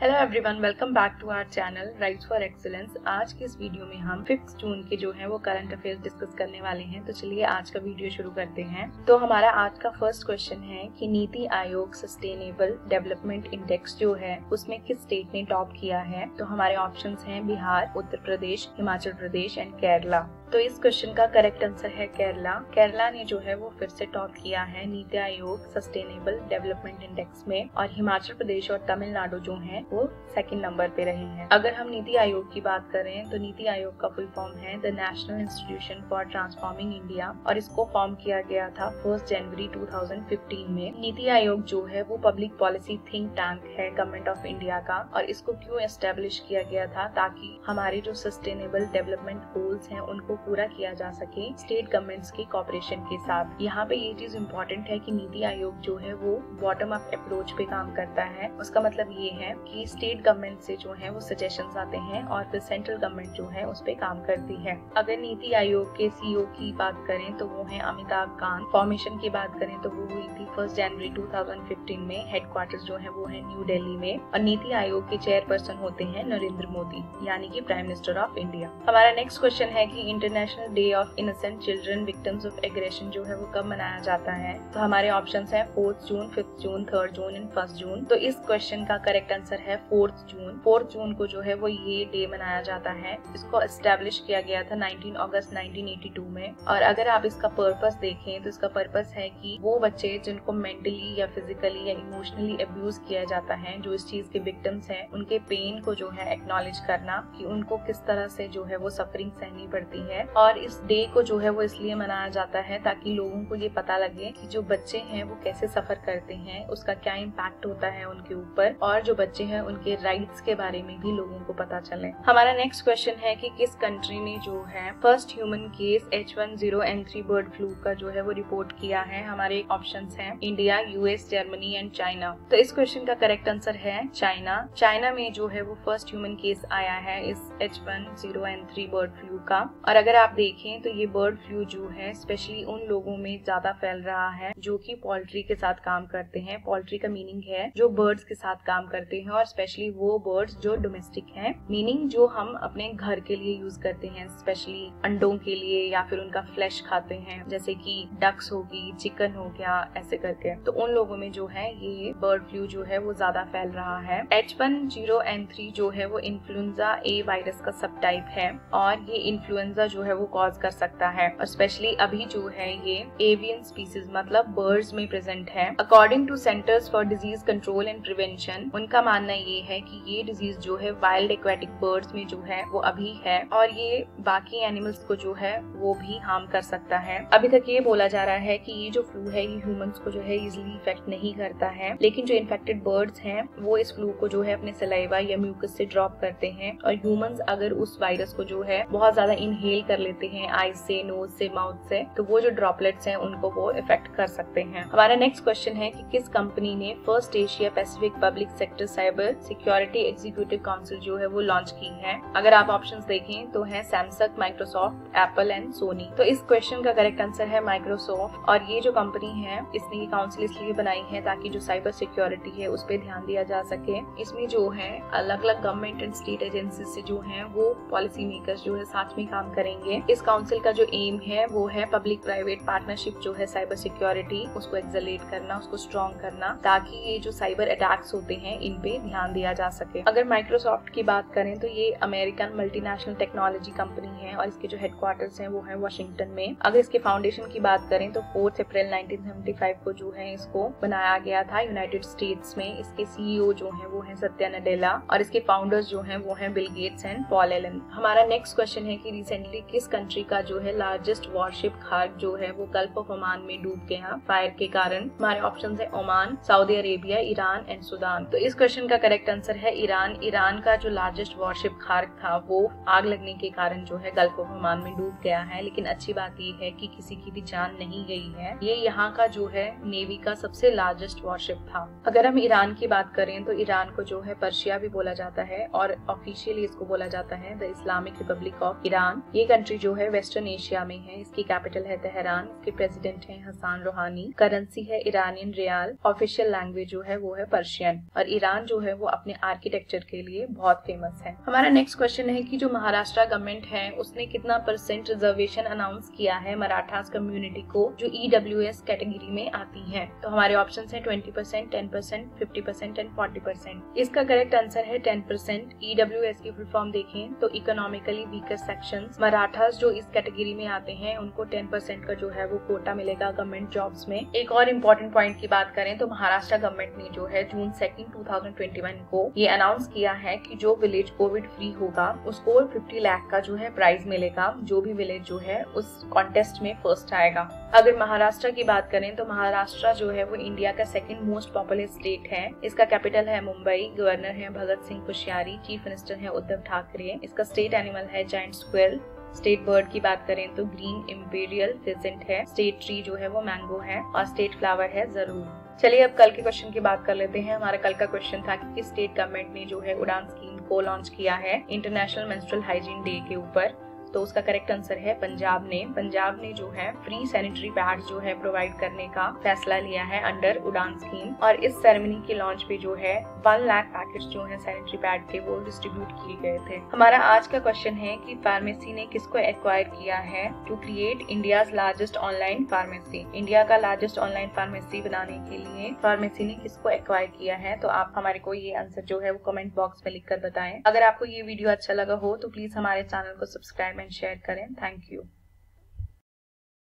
Hello everyone welcome back to our channel rights for excellence आज के इस video में हम फिफ्थ जून के जो है, वो करंट अफेयर्स डिस्कस करने वाले हैं। तो चलिए आज का वीडियो शुरू करते हैं। तो हमारा आज का फ़र्स्ट क्वेश्चन है कि NITI Aayog sustainable development index जो है, उसमें किस स्टेट ने टॉप किया है? तो हमारे ऑप्शन है बिहार, उत्तर प्रदेश, हिमाचल प्रदेश एंड केरला। तो इस क्वेश्चन का करेक्ट आंसर है केरला। केरला ने जो है वो फिर से टॉप किया है NITI Aayog sustainable development index में और हिमाचल प्रदेश और तमिलनाडु जो है वो सेकंड नंबर पे रहे हैं। अगर हम नीति आयोग की बात करें तो नीति आयोग का फुल फॉर्म है the national institution for transforming India और इसको फॉर्म किया गया था फ़र्स्ट जनवरी 2015 में। नीति आयोग जो है वो पब्लिक पॉलिसी थिंक टैंक है गवर्नमेंट ऑफ़ इंडिया का और इसको क्यों एस्टेब्लिश किया गया था ताकि हमारे जो सस्टेनेबल डेवलपमेंट गोल्स हैं उनको पूरा किया जा सके स्टेट गवर्नमेंट्स के कॉपरेशन के साथ। यहाँ पे ये चीज़ इम्पोर्टेंट है कि नीति आयोग जो है वो बॉटम अप अप्रोच पे काम करता है। उसका मतलब ये है कि स्टेट गवर्नमेंट से जो है वो सजेशन आते हैं और फिर सेंट्रल गवर्नमेंट जो है उस पर काम करती है। अगर नीति आयोग के सीईओ की बात करें तो वो है अमिताभ कांत। फॉर्मेशन की बात करें तो वो हुई थी फ़र्स्ट जनवरी 2015 में। हेडक्वार्टर्स जो है वो है न्यू दिल्ली में और नीति आयोग के चेयरपर्सन होते हैं नरेंद्र मोदी, यानी कि प्राइम मिनिस्टर ऑफ़ इंडिया हमारा नेक्स्ट क्वेश्चन है कि international day of innocent children victims of aggression जो है वो कब मनाया जाता है? तो हमारे ऑप्शन है fourth June fifth June third June and first June तो इस क्वेश्चन का करेक्ट आंसर है फोर्थ जून फोर्थ जून को जो है वो ये डे मनाया जाता है। इसको एस्टेब्लिश किया गया था 19 अगस्त 1982 में। और अगर आप इसका पर्पस देखें तो इसका पर्पस है कि वो बच्चे जिनको मेंटली या फिजिकली या इमोशनली अब्यूज किया जाता है, जो इस चीज़ के विक्टिम्स हैं, उनके पेन को जो है एक्नॉलेज करना कि उनको किस तरह से जो है वो सफरिंग सहनी पड़ती है। और और इस डे को जो है वो इसलिए मनाया जाता है ताकि लोगों को ये पता लगे कि जो बच्चे हैं वो कैसे सफ़र करते हैं, उसका क्या इम्पैक्ट होता है उनके ऊपर और जो बच्चे हैं उनके राइट्स के बारे में भी लोगों को पता चले। हमारा नेक्स्ट क्वेश्चन है कि किस कंट्री ने जो है first human case H one zero N three bird flu का जो है वो रिपोर्ट किया है? हमारे ऑप्शन है India US Germany and China तो इस क्वेश्चन का करेक्ट आंसर है चाइना चाइना में जो है वो फ़र्स्ट ह्यूमन केस आया है इस H one zero N three bird flu का और अगर आप देखें तो ये बर्ड फ्लू जो है स्पेशली उन लोगों में ज़्यादा फैल रहा है जो कि पोल्ट्री के साथ काम करते हैं। पोल्ट्री का मीनिंग है जो बर्ड्स के साथ काम करते हैं और स्पेशली वो बर्ड्स जो डोमेस्टिक हैं। मीनिंग जो हम अपने घर के लिए यूज़ करते हैं स्पेशली अंडों के लिए या फिर उनका फ्लैश खाते हैं। जैसे कि डक्स होगी चिकन हो गया, ऐसे करके। तो उन लोगों में जो है ये बर्ड फ्लू जो है वो ज़्यादा फैल रहा है। H one zero N three जो है वो इन्फ्लुएंजा ए वायरस का सब टाइप है और ये इन्फ्लुएंजा जो है वो कॉज कर सकता है। और स्पेशली अभी जो है ये एवियन स्पीसीज मतलब बर्ड्स में प्रेजेंट है। According to centers for disease control and prevention उनका मानना ये है कि ये डिज़ीज़ जो है वाइल्ड एक्वेटिक बर्ड्स में जो है वो अभी है और ये बाकी एनिमल्स को जो है वो भी हार्म कर सकता है। अभी तक ये बोला जा रहा है कि ये जो फ्लू है, ये ह्यूमंस को जो है इजिली इफ़ेक्ट नहीं करता है। लेकिन जो इन्फेक्टेड बर्ड्स हैं, वो इस फ्लू को जो है अपने सलाइवा या म्यूकस से ड्रॉप करते हैं। और ह्यूमंस अगर उस वायरस को जो है बहुत ज़्यादा इनहेल कर लेते हैं आईज से नोज़ से माउथ से तो वो जो ड्रॉपलेट्स हैं, उनको वो इफ़ेक्ट कर सकते हैं। हमारा नेक्स्ट क्वेश्चन है कि किस कंपनी ने first Asia Pacific public sector cyber security executive council जो है, वो लॉन्च की है। अगर आप ऑप्शन देखें तो है Samsung Microsoft Apple and Sony तो इस क्वेश्चन का करेक्ट आंसर है माइक्रोसॉफ्ट और ये जो कंपनी है, इसने ये काउंसिल इसलिए बनाई है ताकि जो साइबर सिक्योरिटी है, उस पर ध्यान दिया जा सके। इसमें जो है अलग अलग गवर्नमेंट एंड स्टेट एजेंसी से जो है, वो पॉलिसी मेकर्स जो है, साथ में काम करेंगे। इस काउंसिल का जो एम है, वो है पब्लिक प्राइवेट पार्टनरशिप जो है साइबर सिक्योरिटी उसको एक्सलेट करना, उसको स्ट्रॉन्ग करना, ताकि ये जो साइबर अटैक्स होते हैं, इन पे ध्यान दिया जा सके। अगर माइक्रोसॉफ्ट की बात करें तो ये अमेरिकन मल्टीनेशनल टेक्नोलॉजी कंपनी है और इसके जो हेडक्वार्टर्स हैं, वो है वॉशिंगटन में। अगर इसके फाउंडेशन की बात करें तो फोर्थ अप्रैल 1975 को जो है, इसको बनाया गया था यूनाइटेड स्टेट्स में। इसके सीईओ जो है, वो है सत्या नडेला और इसके फाउंडर्स जो है, वो है Bill Gates and Paul Allen हमारा नेक्स्ट क्वेश्चन है कि रिसेंटली किस कंट्री का जो है लार्जेस्ट वॉरशिप खाट जो है वो गल्फ ऑफ़ ओमान में डूब गया फायर के कारण। हमारे ऑप्शन है Oman Saudi Arabia Iran and Sudan तो इस क्वेश्चन का करेक्ट आंसर है ईरान ईरान का जो लार्जेस्ट वॉरशिप खार्क था वो आग लगने के कारण जो है गल्फ ऑफ़ ओमान में डूब गया है। लेकिन अच्छी बात यह है कि किसी की भी जान नहीं गई है। ये यहाँ का जो है नेवी का सबसे लार्जेस्ट वॉरशिप था। अगर हम ईरान की बात करें तो ईरान को जो है पर्शिया भी बोला जाता है और ऑफिशियली इसको बोला जाता है the Islamic Republic of Iran ये कंट्री जो है वेस्टर्न एशिया में है। इसकी कैपिटल है तेहरान इसके प्रेसिडेंट है हसान रोहानी करेंसी है ईरानियन रियाल ऑफिशियल लैंग्वेज जो है, वो है पर्शियन और ईरान जो है, वो अपने आर्किटेक्चर के लिए बहुत फ़ेमस है। हमारा नेक्स्ट क्वेश्चन है कि जो महाराष्ट्र गवर्नमेंट है, उसने कितना परसेंट रिजर्वेशन अनाउंस किया है मराठास कम्युनिटी को, जो ईडब्ल्यू e कैटेगरी में आती है? तो हमारे ऑप्शन है twenty percent ten percent fifty percent and forty percent इसका करेक्ट आंसर है टेन परसेंट ईडब्ल्यू की फुल फॉर्म देखें तो इकोनॉमिकली वीकर सेक्शन मराठास जो इस कैटेगरी में आते हैं, उनको टेन परसेंट का जो है वो कोटा मिलेगा गवर्नमेंट जॉब्स में। एक और इम्पोर्टेंट पॉइंट की बात करें तो महाराष्ट्र गवर्नमेंट ने जो है जून सेकेंड टू को ये अनाउंस किया है कि जो विलेज कोविड फ्री होगा, उसको फिफ्टी लाख का जो है प्राइज मिलेगा, जो भी विलेज जो है, उस कॉन्टेस्ट में फ़र्स्ट आएगा। अगर महाराष्ट्र की बात करें तो महाराष्ट्र जो है वो इंडिया का सेकंड मोस्ट पॉपुलर स्टेट है। इसका कैपिटल है मुंबई गवर्नर है भगत सिंह कुशियारी चीफ मिनिस्टर है उद्धव ठाकरे, इसका स्टेट एनिमल है जाइंट स्क्वेल स्टेट बर्ड की बात करें तो ग्रीन इम्पेरियल फिजेंट है, स्टेट ट्री जो है वो मैंगो है और स्टेट फ्लावर है ज़रूर। चलिए अब कल के क्वेश्चन की बात कर लेते हैं। हमारा कल का क्वेश्चन था कि किस स्टेट गवर्नमेंट ने जो है उड़ान स्कीम को लॉन्च किया है इंटरनेशनल मेंस्ट्रुअल हाइजीन डे के ऊपर। तो उसका करेक्ट आंसर है पंजाब ने। पंजाब ने जो है फ्री सैनिटरी पैड जो है प्रोवाइड करने का फैसला लिया है अंडर उड़ान स्कीम और इस सेरेमनी के लॉन्च पे जो है वन लाख पैकेट जो है सैनिटरी पैड के वो डिस्ट्रीब्यूट किए गए थे। हमारा आज का क्वेश्चन है कि फार्मेसी ने किसको एक्वायर किया है to create India largest online pharmacy India का लार्जेस्ट ऑनलाइन फार्मेसी बनाने के लिए फार्मेसी ने किसको एक्वायर किया है? तो आप हमारे को ये आंसर जो है वो कमेंट बॉक्स में लिख कर बताएँ। अगर आपको ये वीडियो अच्छा लगा हो तो प्लीज़ हमारे चैनल को सब्सक्राइब एंड शेयर करें. Thank you